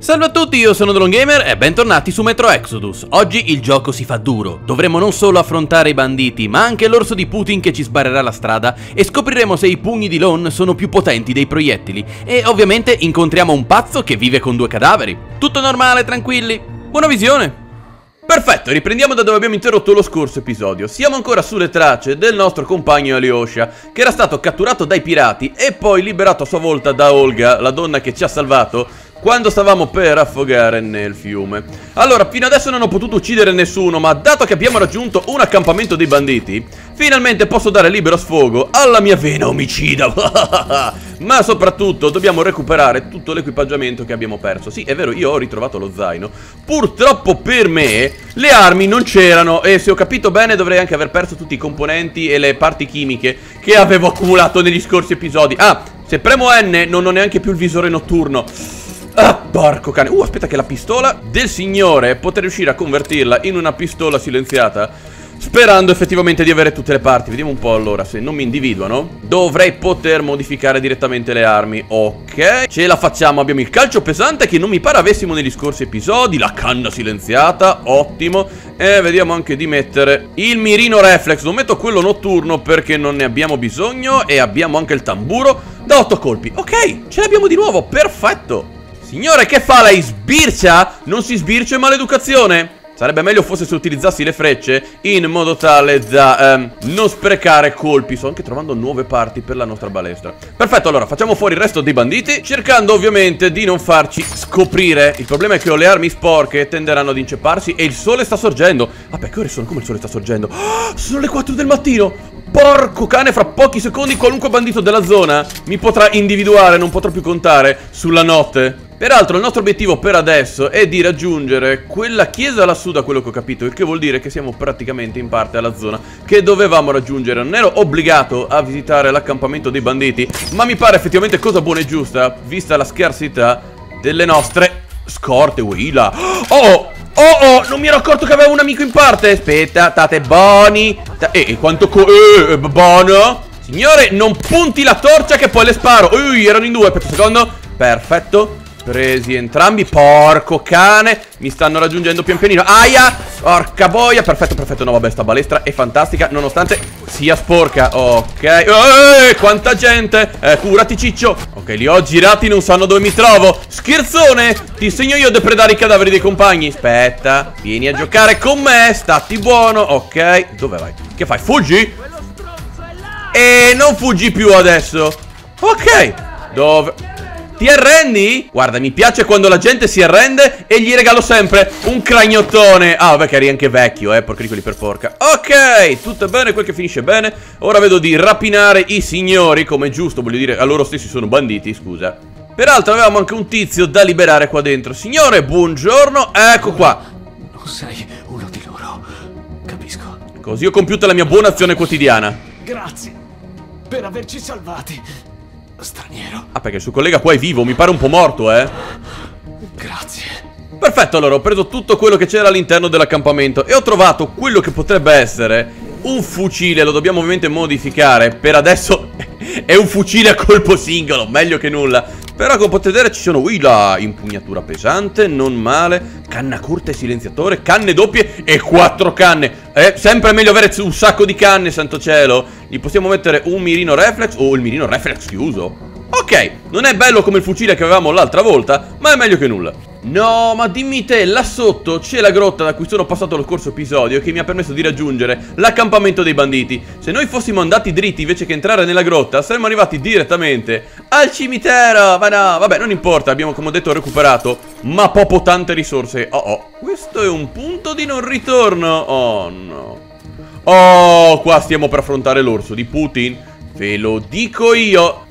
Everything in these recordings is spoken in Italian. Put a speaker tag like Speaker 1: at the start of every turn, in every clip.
Speaker 1: Salve a tutti, io sono Gamer e bentornati su Metro Exodus. Oggi il gioco si fa duro. Dovremo non solo affrontare i banditi, ma anche l'orso di Putin che ci sbarrerà la strada e scopriremo se i pugni di Lon sono più potenti dei proiettili. E ovviamente incontriamo un pazzo che vive con due cadaveri. Tutto normale, tranquilli. Buona visione! Perfetto, riprendiamo da dove abbiamo interrotto lo scorso episodio. Siamo ancora sulle tracce del nostro compagno Alyosha, che era stato catturato dai pirati e poi liberato a sua volta da Olga, la donna che ci ha salvato quando stavamo per affogare nel fiume. Allora, fino adesso non ho potuto uccidere nessuno, ma dato che abbiamo raggiunto un accampamento dei banditi, finalmente posso dare libero sfogo alla mia vena omicida. ma soprattutto dobbiamo recuperare tutto l'equipaggiamento che abbiamo perso. Sì, è vero, io ho ritrovato lo zaino. Purtroppo per me le armi non c'erano e se ho capito bene dovrei anche aver perso tutti i componenti e le parti chimiche che avevo accumulato negli scorsi episodi. Ah, se premo N non ho neanche più il visore notturno. Ah, porco cane. Uh, aspetta che la pistola del signore Potrei riuscire a convertirla in una pistola silenziata Sperando effettivamente di avere tutte le parti. Vediamo un po' allora se non mi individuano Dovrei poter modificare direttamente le armi. Ok. Ce la facciamo Abbiamo il calcio pesante che non mi pare avessimo negli scorsi episodi. La canna silenziata Ottimo. E vediamo anche di mettere il mirino reflex. Non metto quello notturno perché non ne abbiamo bisogno E abbiamo anche il tamburo da 8 colpi. Ok, ce l'abbiamo di nuovo Perfetto Signore, che fa lei? Sbircia? Non si sbircia in maleducazione? Sarebbe meglio fosse se utilizzassi le frecce in modo tale da ehm, non sprecare colpi. Sto anche trovando nuove parti per la nostra balestra. Perfetto, allora facciamo fuori il resto dei banditi, cercando ovviamente di non farci scoprire. Il problema è che ho le armi sporche tenderanno ad incepparsi e il sole sta sorgendo. Ah, beh, che ore sono? Come il sole sta sorgendo? Oh, sono le 4 del mattino! Porco cane, fra pochi secondi qualunque bandito della zona mi potrà individuare, non potrò più contare sulla notte. Peraltro il nostro obiettivo per adesso è di raggiungere quella chiesa lassù da quello che ho capito Il che vuol dire che siamo praticamente in parte alla zona che dovevamo raggiungere. Non ero obbligato a visitare l'accampamento dei banditi Ma mi pare effettivamente cosa buona e giusta Vista la scarsità delle nostre scorte Willa. Oh! Oh oh, non mi ero accorto che avevo un amico in parte. Aspetta, tate boni. Ta E eh, quanto co... Eh, buono Signore, non punti la torcia che poi le sparo. Ui, erano in due, aspetta un secondo. Perfetto Presi entrambi, porco cane. Mi stanno raggiungendo pian pianino. Aia, porca boia! Perfetto, perfetto, no vabbè, sta balestra è fantastica Nonostante sia sporca. Ok, Eeeh, quanta gente! Eh, Curati ciccio. Ok, li ho girati, non sanno dove mi trovo. Scherzone, ti insegno io a depredare i cadaveri dei compagni. Aspetta, vieni a giocare con me Stati buono, ok Dove vai? Che fai? Fuggi? E non fuggi più adesso. Ok. Dove? Ti arrendi? Guarda, mi piace quando la gente si arrende e gli regalo sempre un cragnottone. Ah, vabbè che eri anche vecchio, eh, porca di quelli per porca. Ok, tutto bene, quel che finisce bene. Ora vedo di rapinare i signori, come giusto, voglio dire, a loro stessi sono banditi, scusa. Peraltro avevamo anche un tizio da liberare qua dentro. Signore, buongiorno, ecco qua.
Speaker 2: Non sei uno di loro, capisco.
Speaker 1: Così ho compiuto la mia buona azione quotidiana.
Speaker 2: Grazie per averci salvati. Straniero.
Speaker 1: Ah, perché il suo collega qua è vivo, mi pare un po' morto, eh.
Speaker 2: Grazie.
Speaker 1: Perfetto, allora ho preso tutto quello che c'era all'interno dell'accampamento e ho trovato quello che potrebbe essere un fucile, lo dobbiamo ovviamente modificare. Per adesso è un fucile a colpo singolo, meglio che nulla. Però come potete vedere ci sono Ui la impugnatura pesante, non male. Canna corta e silenziatore, canne doppie e quattro canne. È sempre meglio avere un sacco di canne, santo cielo. Gli possiamo mettere un mirino reflex o il mirino reflex chiuso. Ok, non è bello come il fucile che avevamo l'altra volta Ma è meglio che nulla No, ma dimmi te, là sotto c'è la grotta da cui sono passato lo scorso episodio Che mi ha permesso di raggiungere l'accampamento dei banditi. Se noi fossimo andati dritti invece che entrare nella grotta Saremmo arrivati direttamente al cimitero. Ma no, vabbè, non importa, abbiamo come ho detto recuperato Ma proprio tante risorse. Oh oh, questo è un punto di non ritorno. Oh no. Oh, qua stiamo per affrontare l'orso di Putin. Ve lo dico io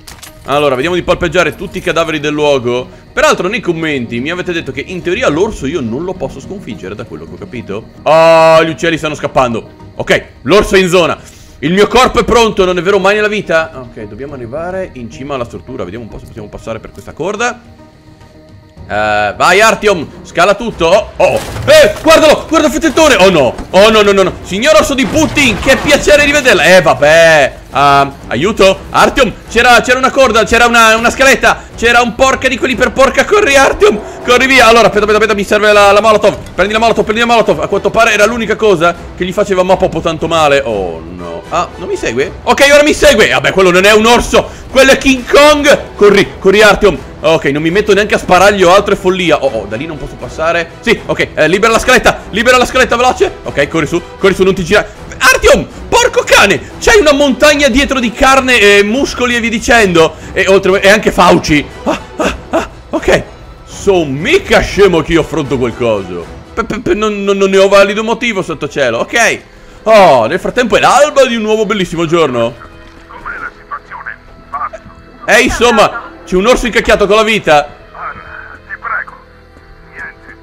Speaker 1: allora, vediamo di palpeggiare tutti i cadaveri del luogo. Peraltro nei commenti mi avete detto che in teoria l'orso io non lo posso sconfiggere Da quello che ho capito. Oh, gli uccelli stanno scappando. Ok, l'orso è in zona. Il mio corpo è pronto, non è vero mai nella vita? Ok, dobbiamo arrivare in cima alla struttura Vediamo un po' se possiamo passare per questa corda Uh, vai Artyom, scala tutto. Oh, oh. Eh, guardalo, guarda il fettettone Oh no, oh no, no, no, no. Signor Orso di Putin, che piacere di vederla Eh, vabbè. Uh, Aiuto, Artyom C'era una corda, c'era una, una, scaletta. C'era un porca di quelli per porca. Corri Artyom, corri via. Allora, aspetta, aspetta, aspetta, mi serve la, la molotov. Prendi la molotov, prendi la molotov. A quanto pare era l'unica cosa che gli faceva ma popo tanto male. Oh no. Ah, non mi segue? Ok, ora mi segue. Vabbè, quello non è un orso. Quello è King Kong. Corri, corri Artyom Ok, non mi metto neanche a sparargli o altre follia. Oh, oh, da lì non posso passare. Sì, ok, eh, libera la scaletta Libera la scaletta veloce. Ok, corri su, corri su, non ti gira Artyom, porco cane C'hai una montagna dietro di carne e muscoli e via dicendo. E, oltre, e anche fauci. Ah, ah, ah, ok. Sono mica scemo che io affronto qualcosa non, non, non ne ho valido motivo sotto cielo Ok. Oh, nel frattempo è l'alba di un nuovo bellissimo giorno.
Speaker 3: Com'è la situazione? Basta.
Speaker 1: Eh, insomma c'è un orso incacchiato con la vita.
Speaker 3: ti prego. Niente.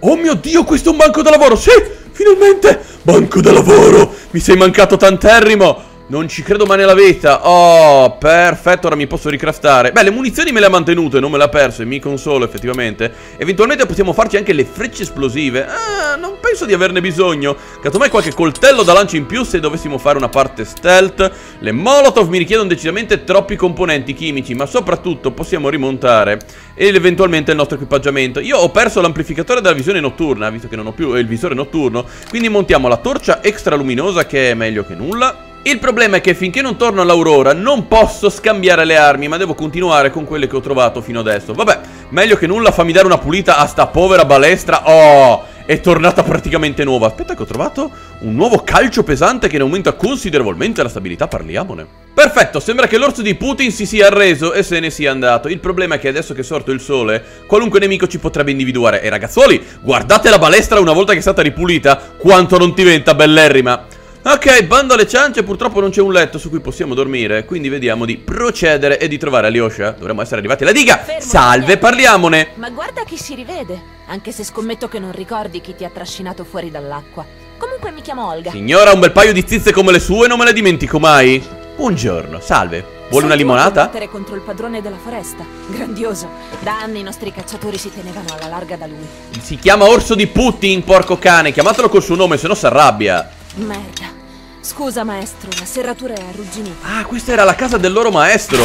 Speaker 1: Oh mio Dio, questo è un banco da lavoro. Sì, finalmente. Banco da lavoro. Mi sei mancato tanterrimo. Non ci credo mai nella vita. Oh, perfetto, ora mi posso ricraftare. Beh, le munizioni me le ha mantenute, non me le ha perse Mi consolo, effettivamente. Eventualmente possiamo farci anche le frecce esplosive. Ah, non penso di averne bisogno. Casomai qualche coltello da lancio in più Se dovessimo fare una parte stealth. Le molotov mi richiedono decisamente troppi componenti chimici Ma soprattutto possiamo rimontare Ed eventualmente il nostro equipaggiamento. Io ho perso l'amplificatore della visione notturna Visto che non ho più il visore notturno Quindi montiamo la torcia extra luminosa Che è meglio che nulla il problema è che finché non torno all'Aurora non posso scambiare le armi, ma devo continuare con quelle che ho trovato fino adesso. Vabbè, meglio che nulla, fammi dare una pulita a sta povera balestra. Oh, è tornata praticamente nuova. Aspetta che ho trovato un nuovo calcio pesante che ne aumenta considerevolmente la stabilità, parliamone. Perfetto, sembra che l'orso di Putin si sia arreso e se ne sia andato. Il problema è che adesso che è sorto il sole, qualunque nemico ci potrebbe individuare. E ragazzuoli, guardate la balestra una volta che è stata ripulita, quanto non diventa bellerrima. Ok, bando alle ciance, purtroppo non c'è un letto su cui possiamo dormire Quindi vediamo di procedere e di trovare Alyosha. Dovremmo essere arrivati alla diga. Fermo, Salve, parliamone.
Speaker 4: Ma guarda chi si rivede Anche se scommetto che non ricordi chi ti ha trascinato fuori dall'acqua. Comunque mi chiamo Olga.
Speaker 1: Signora, un bel paio di zizze come le sue non me le dimentico mai. Buongiorno, salve. Vuole una limonata?
Speaker 4: combattere contro il padrone della foresta. Grandioso. Da anni i nostri cacciatori si tenevano alla larga da lui.
Speaker 1: Si chiama Orso di Putin, porco cane. Chiamatelo col suo nome, se no si arrabbia
Speaker 4: Merda Scusa maestro, la serratura è arrugginita.
Speaker 1: Ah, questa era la casa del loro maestro.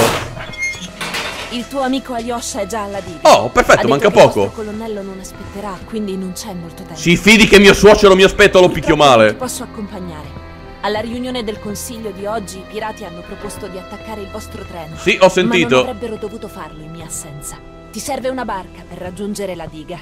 Speaker 4: Il tuo amico Alyosha è già alla diga.
Speaker 1: Oh, perfetto, manca poco.
Speaker 4: Il colonnello non aspetterà, quindi non c'è molto tempo.
Speaker 1: Si fidi che mio suocero mi aspetta lo picchio male.
Speaker 4: ti posso accompagnare. Alla riunione del consiglio di oggi i pirati hanno proposto di attaccare il vostro treno.
Speaker 1: Sì, ho sentito
Speaker 4: Ma non avrebbero dovuto farlo in mia assenza. Ti serve una barca per raggiungere la diga.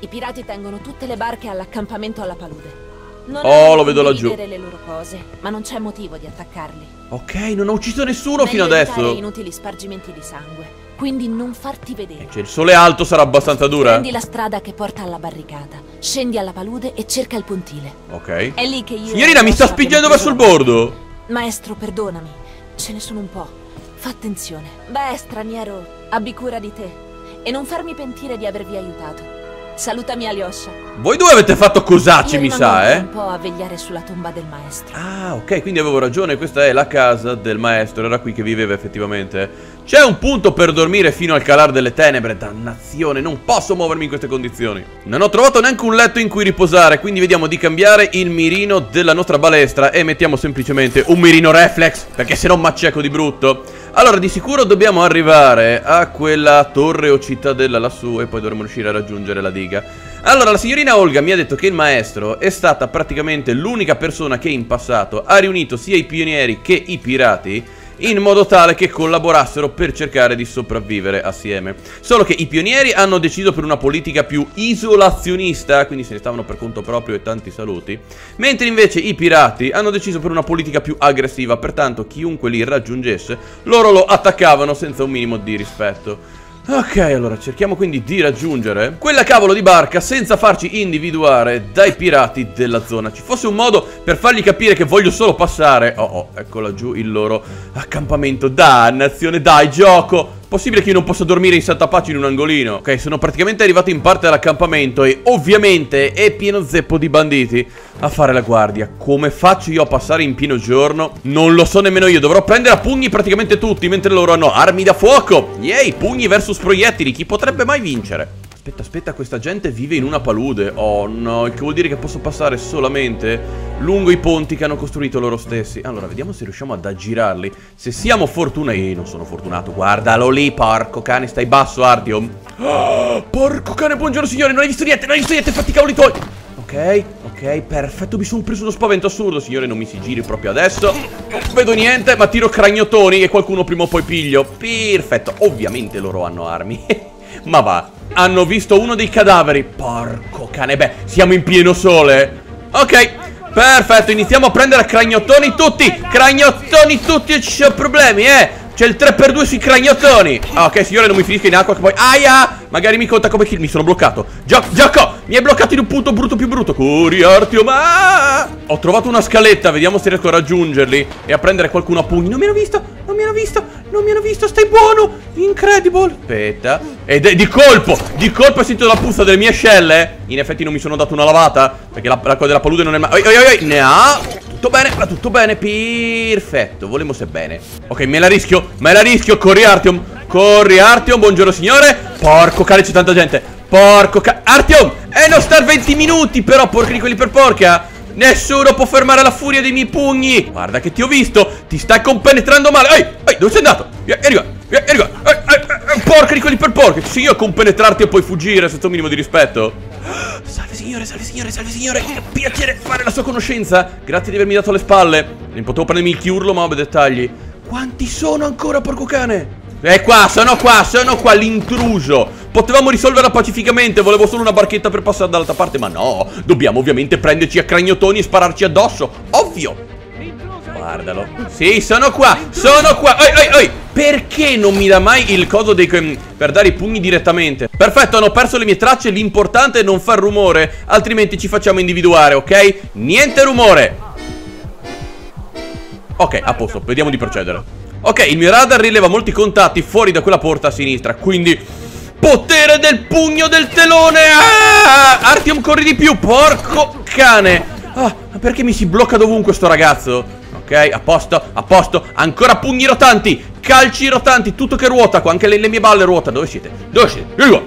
Speaker 4: I pirati tengono tutte le barche all'accampamento alla palude non
Speaker 1: oh, lo vedo laggiù.
Speaker 4: le loro cose, ma non c'è motivo di attaccarli.
Speaker 1: Ok, non ho ucciso nessuno Meglio fino adesso.
Speaker 4: inutili spargimenti di sangue, quindi non farti vedere.
Speaker 1: C'è il sole alto, sarà abbastanza dura.
Speaker 4: Prendi la strada che porta alla barricata, scendi alla palude e cerca il pontile.
Speaker 1: Ok.
Speaker 4: È lì che io
Speaker 1: Signorina, mi sta spingendo verso il bordo.
Speaker 4: Maestro, perdonami. Ce ne sono un po'. Fa attenzione. Beh, straniero, abbi cura di te e non farmi pentire di avervi aiutato. Salutami Alyosha.
Speaker 1: Voi due avete fatto cosacci, mi sa, eh?
Speaker 4: un po' a vegliare sulla tomba del maestro.
Speaker 1: Ah, ok, quindi avevo ragione, questa è la casa del maestro, era qui che viveva effettivamente. C'è un punto per dormire fino al calar delle tenebre, dannazione, non posso muovermi in queste condizioni. Non ho trovato neanche un letto in cui riposare, quindi vediamo di cambiare il mirino della nostra balestra e mettiamo semplicemente un mirino reflex, perché se no macceco di brutto. Allora, di sicuro dobbiamo arrivare a quella torre o cittadella lassù e poi dovremo riuscire a raggiungere la diga. Allora, la signorina Olga mi ha detto che il maestro è stata praticamente l'unica persona che in passato ha riunito sia i pionieri che i pirati in modo tale che collaborassero per cercare di sopravvivere assieme. Solo che i pionieri hanno deciso per una politica più isolazionista, quindi se ne stavano per conto proprio e tanti saluti, mentre invece i pirati hanno deciso per una politica più aggressiva, pertanto chiunque li raggiungesse, loro lo attaccavano senza un minimo di rispetto. Ok, allora cerchiamo quindi di raggiungere quella cavolo di barca senza farci individuare dai pirati della zona. Ci fosse un modo per fargli capire che voglio solo passare. Oh, oh, ecco laggiù il loro accampamento. Dannazione, dai, gioco. Possibile che io non possa dormire in santa pace in un angolino Ok, sono praticamente arrivato in parte dell'accampamento E ovviamente è pieno zeppo di banditi A fare la guardia Come faccio io a passare in pieno giorno? Non lo so nemmeno io Dovrò prendere a pugni praticamente tutti Mentre loro hanno armi da fuoco Yay, pugni versus proiettili Chi potrebbe mai vincere? Aspetta, aspetta, questa gente vive in una palude. Oh no, il che vuol dire che posso passare solamente lungo i ponti che hanno costruito loro stessi. Allora, vediamo se riusciamo ad aggirarli. Se siamo fortunati... Eh, non sono fortunato, guardalo lì, porco cane, stai basso, Artyom oh, Porco cane, buongiorno signore, non hai visto niente, non hai visto niente, fatti cavoli tuoi. Ok, ok, perfetto, mi sono preso uno spavento assurdo Signore, non mi si giri proprio adesso. Non vedo niente, ma tiro cragnottoni e qualcuno prima o poi piglio. Perfetto, ovviamente loro hanno armi Ma va, hanno visto uno dei cadaveri. Porco cane, beh, siamo in pieno sole. Ok, perfetto, iniziamo a prendere cragnottoni tutti. Cragnottoni tutti, e ci sono problemi, eh. C'è il 3x2 sui cragnottoni. Ah, Ok signore non mi finisco in acqua che poi Aia Magari mi conta come kill Mi sono bloccato. Gio Gioco Mi è bloccato in un punto brutto più brutto. Corri Artio ma Ho trovato una scaletta Vediamo se riesco a raggiungerli E a prendere qualcuno a pugni. Non mi hanno visto Non mi hanno visto Non mi hanno visto. Stai buono Incredible. Aspetta. È di colpo Di colpo ho sentito la puzza delle mie scelle. In effetti non mi sono dato una lavata Perché l'acqua della palude non è mai oi, oi, oi, Ne ha. Tutto bene, va tutto bene, perfetto, volemo se bene. Ok, me la rischio, me la rischio, corri Artyom Corri Artyom, buongiorno signore. Porco cane, c'è tanta gente. Porco cane, Artyom Eh, non star 20 minuti, però, porca di quelli per porca. Nessuno può fermare la furia dei miei pugni. Guarda che ti ho visto Ti stai compenetrando male. Ehi, ehi, dove sei andato? Vieni qua, vieni qua Porca di quelli per porca. Se io a compenetrarti e poi fuggire senza un minimo di rispetto. Salve signore, salve signore, salve signore. Che piacere fare la sua conoscenza. Grazie di avermi dato le spalle. Non potevo prendermi il chiurlo ma ho dettagli. Quanti sono ancora porco cane? E qua, sono qua, sono qua l'intruso. Potevamo risolverla pacificamente Volevo solo una barchetta per passare dall'altra parte Ma no, dobbiamo ovviamente prenderci a cragnotoni e spararci addosso. Ovvio. Guardalo. Sì, sono qua, sono qua. Oi, oi, oi. Perché non mi dà mai il coso dei, per dare i pugni direttamente? Perfetto, hanno perso le mie tracce L'importante è non far rumore Altrimenti ci facciamo individuare, ok? Niente rumore. Ok, a posto, vediamo di procedere Ok, il mio radar rileva molti contatti fuori da quella porta a sinistra Quindi... Potere del pugno del telone ah! Artium corri di più, porco cane Ah, perché mi si blocca dovunque sto ragazzo? Ok, a posto, a posto Ancora pugni rotanti Calci rotanti, tutto che ruota qua Anche le, le mie balle ruotano Dove siete? Dove siete? Qua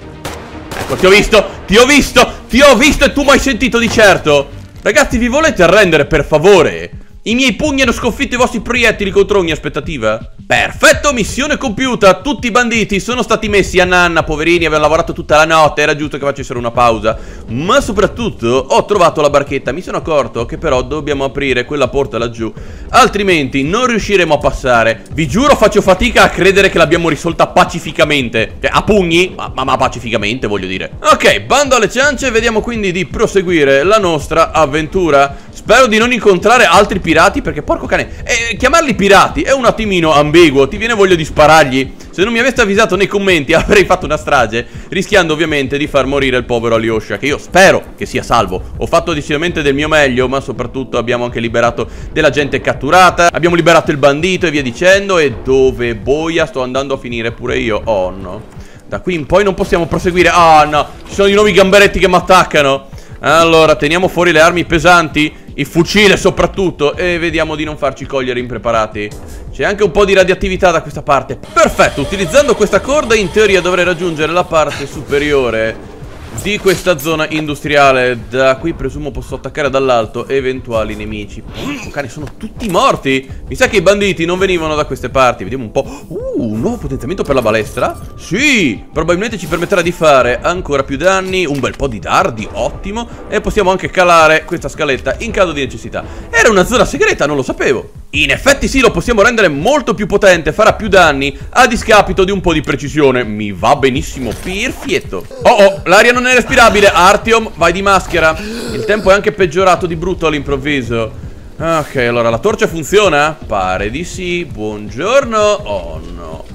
Speaker 1: Ecco, ti ho visto Ti ho visto Ti ho visto e tu mi hai sentito di certo Ragazzi, vi volete arrendere per favore? I miei pugni hanno sconfitto i vostri proiettili contro ogni aspettativa? Perfetto, missione compiuta. Tutti i banditi sono stati messi a nanna Poverini, avevano lavorato tutta la notte Era giusto che facessero una pausa. Ma soprattutto ho trovato la barchetta Mi sono accorto che però dobbiamo aprire quella porta laggiù Altrimenti non riusciremo a passare. Vi giuro faccio fatica a credere che l'abbiamo risolta pacificamente. Cioè, a pugni? Ma, ma, ma pacificamente, voglio dire. Ok, bando alle ciance Vediamo quindi di proseguire la nostra avventura Spero di non incontrare altri pirati perché porco cane eh, Chiamarli pirati è un attimino ambiguo Ti viene voglia di sparargli. Se non mi aveste avvisato nei commenti avrei fatto una strage Rischiando ovviamente di far morire il povero Alyosha Che io spero che sia salvo. Ho fatto decisamente del mio meglio Ma soprattutto abbiamo anche liberato della gente catturata Abbiamo liberato il bandito e via dicendo E dove boia sto andando a finire pure io? Oh no. Da qui in poi non possiamo proseguire. Oh no Ci sono di nuovi gamberetti che mi attaccano allora, teniamo fuori le armi pesanti il fucile soprattutto E vediamo di non farci cogliere impreparati. C'è anche un po' di radioattività da questa parte. Perfetto, utilizzando questa corda in teoria dovrei raggiungere la parte superiore di questa zona industriale. Da qui presumo posso attaccare dall'alto eventuali nemici. Porco cane, sono tutti morti. Mi sa che i banditi non venivano da queste parti. Vediamo un po' Uh, un nuovo potenziamento per la balestra? Sì, probabilmente ci permetterà di fare ancora più danni. Un bel po' di dardi, ottimo. E possiamo anche calare questa scaletta in caso di necessità. Era una zona segreta, non lo sapevo in effetti sì, lo possiamo rendere molto più potente, farà più danni, a discapito di un po' di precisione. Mi va benissimo, perfetto. Oh oh, l'aria non è respirabile, Artyom, vai di maschera. Il tempo è anche peggiorato di brutto all'improvviso. Ok, allora la torcia funziona? Pare di sì, buongiorno. Oh no.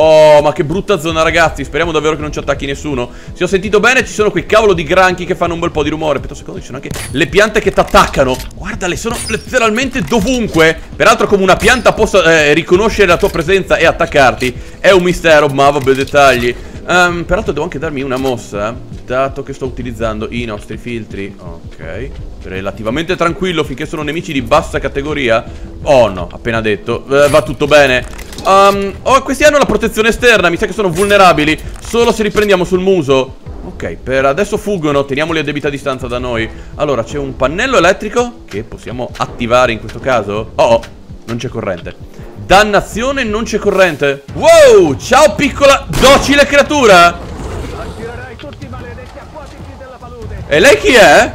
Speaker 1: Oh, ma che brutta zona, ragazzi. Speriamo davvero che non ci attacchi nessuno. Se ho sentito bene, ci sono quei cavolo di granchi che fanno un bel po' di rumore. Aspetta un secondo, ci sono anche le piante che ti attaccano. Guardale, sono letteralmente dovunque. Peraltro, come una pianta possa eh, riconoscere la tua presenza e attaccarti, È un mistero, ma vabbè, dettagli. Ehm, peraltro devo anche darmi una mossa, dato che sto utilizzando i nostri filtri. Ok. Relativamente tranquillo finché sono nemici di bassa categoria. Oh no, appena detto. Eh, va tutto bene. Um, oh, questi hanno la protezione esterna, mi sa che sono vulnerabili. Solo se li prendiamo sul muso. Ok, per adesso fuggono, teniamoli a debita distanza da noi. Allora, c'è un pannello elettrico che possiamo attivare in questo caso. Oh, oh non c'è corrente. Dannazione, non c'è corrente. Wow, ciao piccola docile creatura.
Speaker 3: Attirerai tutti i maledetti acquatici della palude.
Speaker 1: E lei chi è?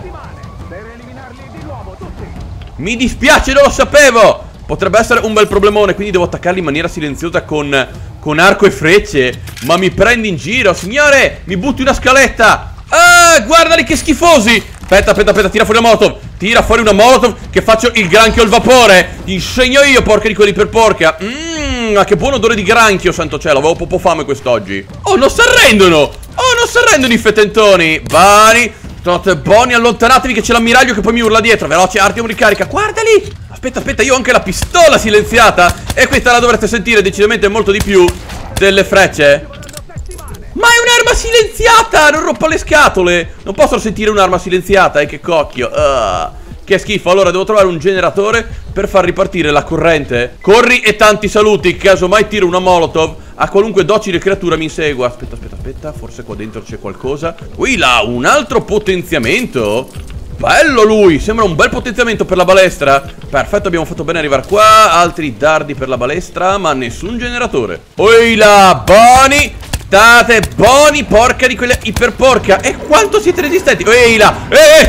Speaker 1: Mi dispiace, non lo sapevo. Potrebbe essere un bel problemone, quindi devo attaccarli in maniera silenziosa con, con arco e frecce. Ma mi prendi in giro, signore. Mi butti una scaletta. Ah, guardali che schifosi. Aspetta, aspetta, aspetta, tira fuori la molotov. Tira fuori una molotov che faccio il granchio al vapore. Ti insegno io, porca di quelli per porca. Mmm, che buon odore di granchio, santo cielo. Avevo poco fame quest'oggi. Oh, non si arrendono. Oh, non si arrendono i fetentoni. Bani. State buoni, allontanatevi che c'è l'ammiraglio che poi mi urla dietro. Veloce, Artium ricarica. Guardali. Aspetta, aspetta, io ho anche la pistola silenziata. E questa la dovrete sentire decisamente molto di più delle frecce. Ma è un'arma silenziata! Non rompa le scatole! Non posso sentire un'arma silenziata, eh, che cocchio! Uh, che schifo, allora devo trovare un generatore per far ripartire la corrente Corri e tanti saluti, caso mai tiro una molotov A qualunque docile creatura mi insegua. Aspetta, aspetta, aspetta, forse qua dentro c'è qualcosa. Qui là, un altro potenziamento? Bello lui, sembra un bel potenziamento per la balestra. Perfetto, abbiamo fatto bene arrivare qua. Altri dardi per la balestra, ma nessun generatore. Oi là, Boni! State buoni, porca di quelle iperporca. E quanto siete resistenti? Ehi là,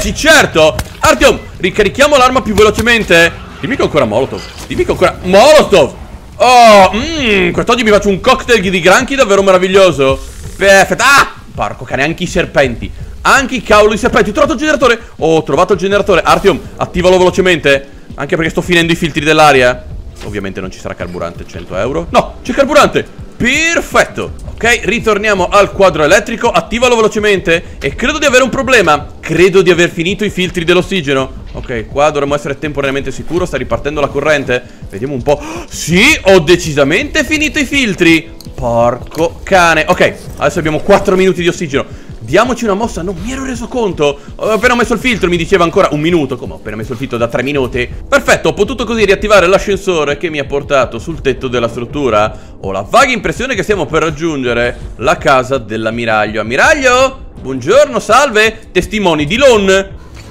Speaker 1: sì, certo. Artyom, ricarichiamo l'arma più velocemente. Dimmi che ho ancora Molotov. Dimmi che ho ancora Molotov Oh, mmm, quest'oggi mi faccio un cocktail di granchi davvero meraviglioso. Perfetto. Ah, porco cane, anche i serpenti. Anche i cavoli serpenti. Ho trovato il generatore. Ho trovato il generatore. Artyom, attivalo velocemente. Anche perché sto finendo i filtri dell'aria. Ovviamente non ci sarà carburante, 100 euro. No, c'è carburante. Perfetto Ok, ritorniamo al quadro elettrico. Attivalo velocemente. E credo di avere un problema. Credo di aver finito i filtri dell'ossigeno. Ok, qua dovremmo essere temporaneamente sicuro. Sta ripartendo la corrente. Vediamo un po' Sì, ho decisamente finito i filtri. Porco cane. Ok, adesso abbiamo 4 minuti di ossigeno Diamoci una mossa, non mi ero reso conto Ho appena messo il filtro, mi diceva ancora un minuto Come ho appena messo il filtro da 3 minuti Perfetto, ho potuto così riattivare l'ascensore Che mi ha portato sul tetto della struttura Ho la vaga impressione che stiamo per raggiungere La casa dell'ammiraglio Ammiraglio? Buongiorno, salve Testimoni di Lon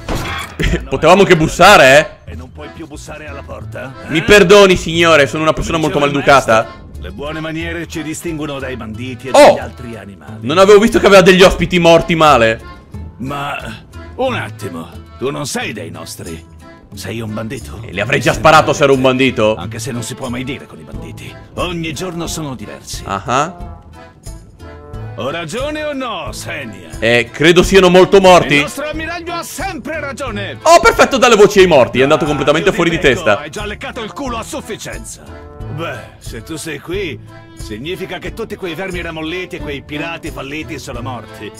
Speaker 1: Potevamo anche bussare,
Speaker 2: E non puoi più bussare alla porta?
Speaker 1: eh? Mi perdoni, signore, sono una persona molto maleducata
Speaker 2: Le buone maniere ci distinguono dai banditi e
Speaker 1: Oh!
Speaker 2: dagli altri animali.
Speaker 1: Non avevo visto che aveva degli ospiti morti male
Speaker 2: Ma un attimo, tu non sei dei nostri. Sei un bandito.
Speaker 1: E le avrei già sparato se ero un bandito
Speaker 2: Anche se non si può mai dire con i banditi. Ogni giorno sono diversi.
Speaker 1: Ah ah
Speaker 2: Ho ragione o no, Senia?
Speaker 1: E credo siano molto
Speaker 2: Il
Speaker 1: morti
Speaker 2: nostro ammiraglio ha sempre ragione.
Speaker 1: Oh, perfetto, dalle voci ai morti È andato
Speaker 2: Ah,
Speaker 1: completamente fuori di testa
Speaker 2: Hai già leccato il culo a sufficienza. Beh, se tu sei qui, significa che tutti quei vermi ramolliti e quei pirati falliti sono morti.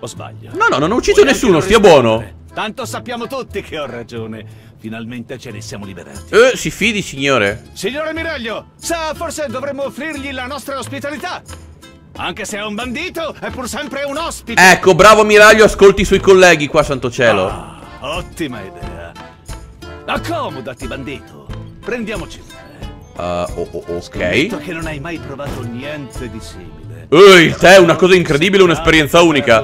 Speaker 2: O sbaglio?
Speaker 1: No, no, non ho ucciso
Speaker 2: Puoi
Speaker 1: nessuno, stia buono
Speaker 2: Tanto sappiamo tutti che ho ragione. Finalmente ce ne siamo liberati.
Speaker 1: Eh, si fidi, signore
Speaker 2: Signor ammiraglio, sa, forse dovremmo offrirgli la nostra ospitalità. Anche se è un bandito, è pur sempre un ospite.
Speaker 1: Ecco, bravo ammiraglio, ascolti i suoi colleghi qua, santo cielo
Speaker 2: Ah, ottima idea. Accomodati, bandito. Prendiamoci
Speaker 1: oh, oh, ok
Speaker 2: che non hai mai provato niente di simile.
Speaker 1: Eh, il tè è una cosa incredibile, un'esperienza unica.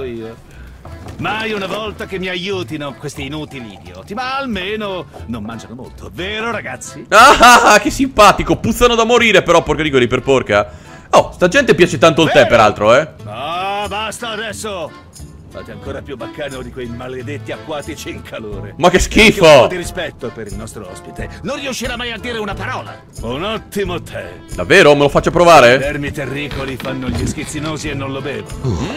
Speaker 2: Mai una volta che mi aiutino questi inutili idioti, ma almeno non mangiano molto, vero ragazzi?
Speaker 1: ah, ah, ah, che simpatico Puzzano da morire però, porca di quelli per porca Oh, sta gente piace tanto il tè, peraltro, eh
Speaker 2: Ah, basta adesso! Fate ancora più baccano di quei maledetti acquatici in calore.
Speaker 1: Ma che
Speaker 2: Anche un po'
Speaker 1: schifo
Speaker 2: di rispetto per il nostro ospite. Non riuscirà mai a dire una parola. Un ottimo tè.
Speaker 1: Davvero? Me lo faccio provare?
Speaker 2: I vermi terricoli fanno gli schizzinosi e non lo bevo.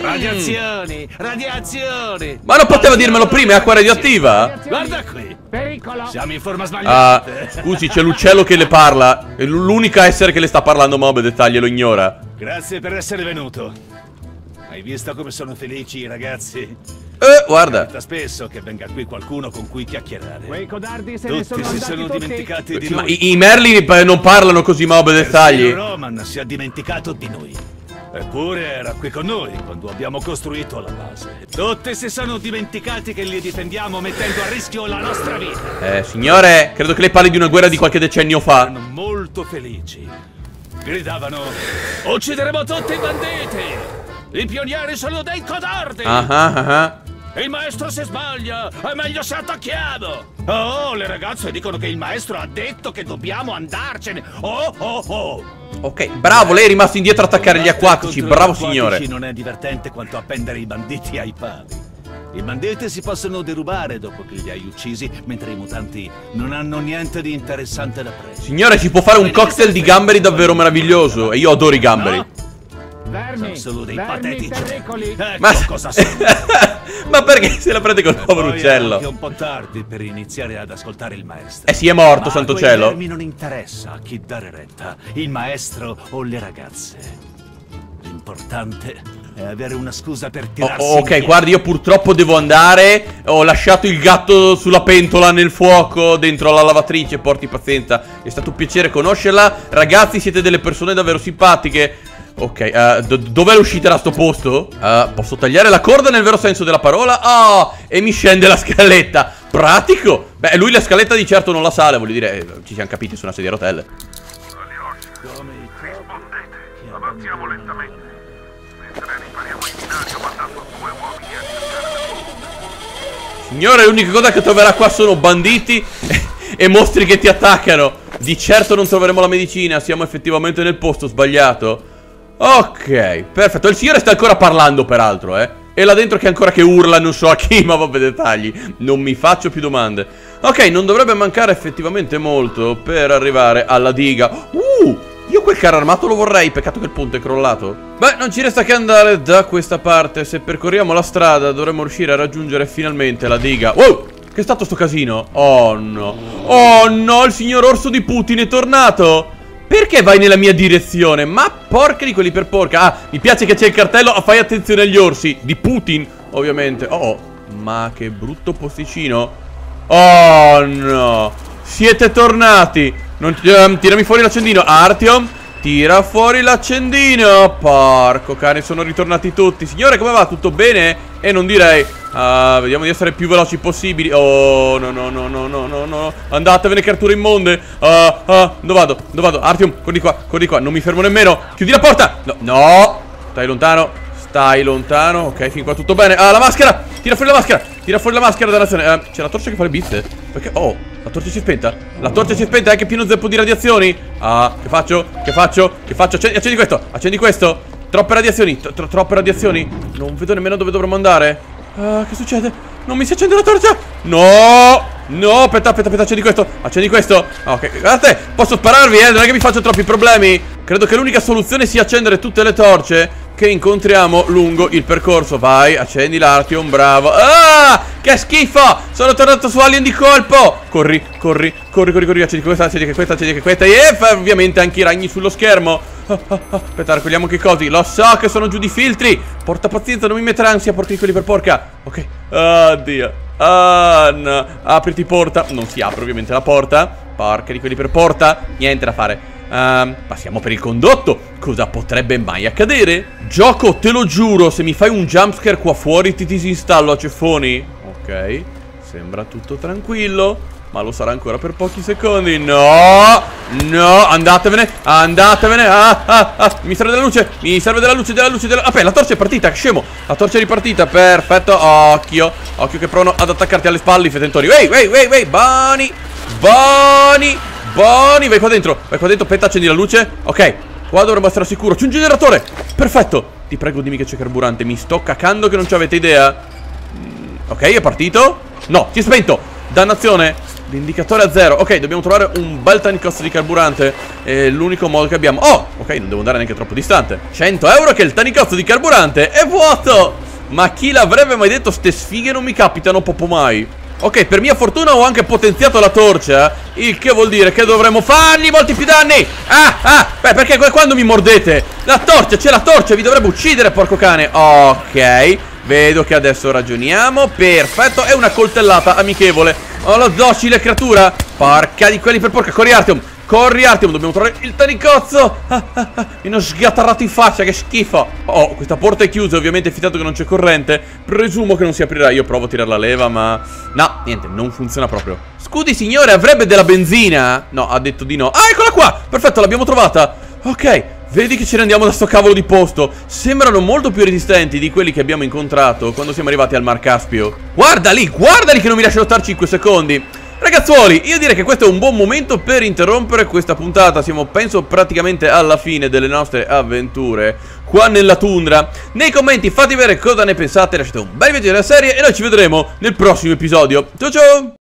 Speaker 2: Radiazioni, radiazioni.
Speaker 1: Ma non poteva dirmelo prima, è acqua radioattiva?
Speaker 2: Guarda qui.
Speaker 3: Pericolo!
Speaker 2: Siamo in forma
Speaker 1: Ah,
Speaker 2: sbagliata.
Speaker 1: scusi, c'è l'uccello che le parla È l'unica essere che le sta parlando, ma vabbè, dettagli, lo ignora
Speaker 2: Grazie per essere venuto. Hai visto come sono felici i ragazzi?
Speaker 1: Eh, guarda.
Speaker 2: Capita spesso che venga qui qualcuno con cui chiacchierare.
Speaker 3: Quei codardi se ne
Speaker 2: Tutti
Speaker 3: sono
Speaker 2: si sono
Speaker 3: tutti.
Speaker 2: dimenticati di
Speaker 1: Ma
Speaker 2: noi.
Speaker 1: i, i Merli non parlano così ma obbedezza dettagli.
Speaker 2: Roman si è dimenticato di noi. Eppure era qui con noi quando abbiamo costruito la base. Tutti si sono dimenticati che li difendiamo mettendo a rischio la nostra vita.
Speaker 1: Eh, signore, credo che lei parli di una guerra di qualche decennio fa.
Speaker 2: Erano molto felici. Gridavano: Uccideremo tutti i banditi! I pionieri sono dei codardi!
Speaker 1: Ah ah ah ah.
Speaker 2: Il maestro si sbaglia! È meglio se attacchiamo! Oh, le ragazze dicono che il maestro ha detto che dobbiamo andarcene! Oh, oh, oh!
Speaker 1: Ok, bravo, lei è rimasto indietro a attaccare gli acquatici. Bravo signore.
Speaker 2: non è divertente quanto appendere i banditi ai pali. I banditi si possono derubare dopo che li hai uccisi, mentre i mutanti non hanno niente di interessante da prendere.
Speaker 1: Signore, ci può fare un cocktail di gamberi davvero meraviglioso. E io adoro i gamberi.
Speaker 2: No?
Speaker 3: Vermi,
Speaker 2: Sono solo dei
Speaker 3: vermi
Speaker 2: patetici.
Speaker 3: terricoli.
Speaker 2: Ecco
Speaker 1: Ma,
Speaker 2: cosa sono.
Speaker 1: ma perché se la prende col
Speaker 2: E
Speaker 1: povero
Speaker 2: è
Speaker 1: uccello?
Speaker 2: anche un po' tardi per iniziare ad ascoltare il maestro.
Speaker 1: Eh sì, è morto,
Speaker 2: Ma
Speaker 1: santo cielo.
Speaker 2: non interessa a chi dare retta, il maestro o le ragazze. L'importante è avere una scusa per
Speaker 1: Oh,
Speaker 2: tirarsi
Speaker 1: oh, ok, guardi, io purtroppo devo andare. Ho lasciato il gatto sulla pentola nel fuoco dentro la lavatrice. Porti pazienza. È stato un piacere conoscerla. Ragazzi, siete delle persone davvero simpatiche. Ok, eh, do- dov'è l'uscita da sto posto? Eh, posso tagliare la corda nel vero senso della parola? Oh, e mi scende la scaletta. Pratico. Beh, lui la scaletta di certo non la sale, voglio dire, eh, ci siamo capiti su una sedia a rotelle. Signore, l'unica cosa che troverà qua sono banditi e mostri che ti attaccano. Di certo non troveremo la medicina, siamo effettivamente nel posto sbagliato. Ok, perfetto. Il signore sta ancora parlando, peraltro, eh. E là dentro che ancora che urla, non so a chi, ma vabbè dettagli. Non mi faccio più domande. Ok, non dovrebbe mancare effettivamente molto per arrivare alla diga. Uh! Io quel carro armato lo vorrei, peccato che il ponte è crollato. Beh, non ci resta che andare da questa parte. Se percorriamo la strada dovremmo riuscire a raggiungere finalmente la diga. Wow! Che è stato sto casino? Oh no. Oh no, il signor orso di Putin è tornato. Perché vai nella mia direzione? Ma porca di quelli per porca. Ah, mi piace che c'è il cartello. Fai attenzione agli orsi. Di Putin, ovviamente. Oh, ma che brutto posticino. Oh no. Siete tornati. Non, ehm, tirami fuori l'accendino. Artyom, tira fuori l'accendino. Porco cane, sono ritornati tutti. Signore, come va? Tutto bene? E non direi. Ah, vediamo di essere più veloci possibili. Oh, no, no, no, no, no, no, no. Andatevene, creature immonde. Ah, ah, dove vado? Dove vado? Artyom, corri qua, corri qua. Non mi fermo nemmeno. Chiudi la porta. No, no. Stai lontano. Stai lontano. Ok, fin qua tutto bene. Ah, la maschera. Tira fuori la maschera. Tira fuori la maschera, dannazione. Eh, c'è la torcia che fa le bizze. Perché? Oh, la torcia si è spenta. La torcia si è spenta. È anche pieno zeppo di radiazioni. Ah, che faccio? Che faccio? Che faccio? Accendi, accendi questo. Accendi questo. Troppe radiazioni. tro- troppe radiazioni. Non vedo nemmeno dove dovremmo andare. Ah, che succede? Non mi si accende la torcia. No. No, aspetta, aspetta, aspetta, accendi questo. Accendi questo. Ah, Ok, guardate, posso spararvi, eh. Non è che mi faccio troppi problemi. Credo che l'unica soluzione sia accendere tutte le torce che incontriamo lungo il percorso. Vai, accendi l'Artion, bravo. Ah, che schifo! Sono tornato su Alien di colpo. Corri, corri, corri, corri, corri. Accendi questa, accendi questa, accendi questa. E ovviamente anche i ragni sullo schermo. Ah, ah, ah. Aspetta, raccogliamo che cosi. Lo so che sono giù di filtri. Porta pazienza, non mi mettere ansia, porca quelli per porca. Ok. Oddio. Ah, no. Apriti porta. Non si apre ovviamente la porta. Porca di quelli per porta. Niente da fare. Ehm, passiamo per il condotto. Cosa potrebbe mai accadere? Gioco, te lo giuro, se mi fai un jumpscare qua fuori ti disinstallo a ceffoni. Ok. Sembra tutto tranquillo. Ma lo sarà ancora per pochi secondi. No! No! Andatevene! Andatevene! Ah, ah, ah! Mi serve della luce! Mi serve della luce, della luce, della... Vabbè, la torcia è partita, scemo! La torcia è ripartita, perfetto! Occhio! Occhio che provano ad attaccarti alle spalle i fetentori! Wey, wey, wey, wey! Boni! Boni! Boni! Vai qua dentro! Vai qua dentro, aspetta, accendi la luce! Ok, qua dovremmo essere sicuro. C'è un generatore! Perfetto! Ti prego, dimmi che c'è carburante. Mi sto cacando che non ci avete idea. Ok, è partito? No, si è spento! Dannazione! L'indicatore a zero. Ok, dobbiamo trovare un bel tanicozzo di carburante. È l'unico modo che abbiamo. Oh, ok, non devo andare neanche troppo distante. 100 euro che il tanicozzo di carburante è vuoto! Ma chi l'avrebbe mai detto? Ste sfighe non mi capitano proprio mai. Ok, per mia fortuna ho anche potenziato la torcia Il che vuol dire che dovremmo fargli molti più danni Ah, ah, beh, perché quando mi mordete La torcia, c'è la torcia, vi dovrebbe uccidere, porco cane Ok, vedo che adesso ragioniamo. Perfetto, è una coltellata amichevole. Oh, la docile creatura. Porca di quelli per porca, corri Artyom. Corri Artyom, dobbiamo trovare il tanicozzo. Ah, ah, ah, Mi hanno sgattarrato in faccia, che schifo. Oh, questa porta è chiusa, ovviamente fidato che non c'è corrente. Presumo che non si aprirà, io provo a tirare la leva ma... No, niente, non funziona proprio. Scusi signore, avrebbe della benzina? No, ha detto di no. Ah, eccola qua, perfetto, l'abbiamo trovata. Ok, Vedi che ce ne andiamo da sto cavolo di posto. Sembrano molto più resistenti di quelli che abbiamo incontrato Quando siamo arrivati al Mar Caspio. Guarda lì, guarda lì che non mi lascia lottare 5 secondi. Ragazzuoli, io direi che questo è un buon momento per interrompere questa puntata. Siamo, penso, praticamente alla fine delle nostre avventure Qua nella tundra. Nei commenti fate vedere cosa ne pensate Lasciate un bel video della serie E noi ci vedremo nel prossimo episodio. Ciao ciao